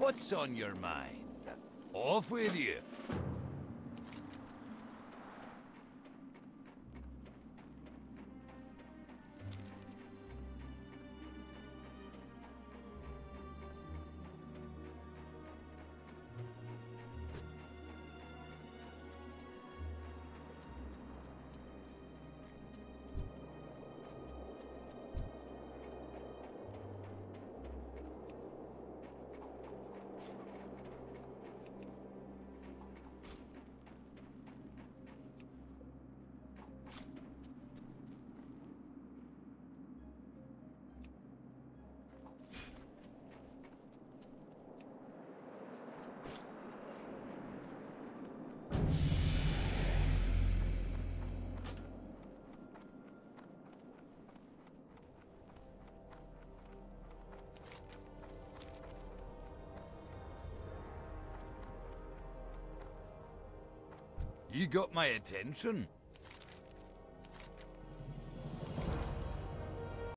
What's on your mind? Off with you. You got my attention.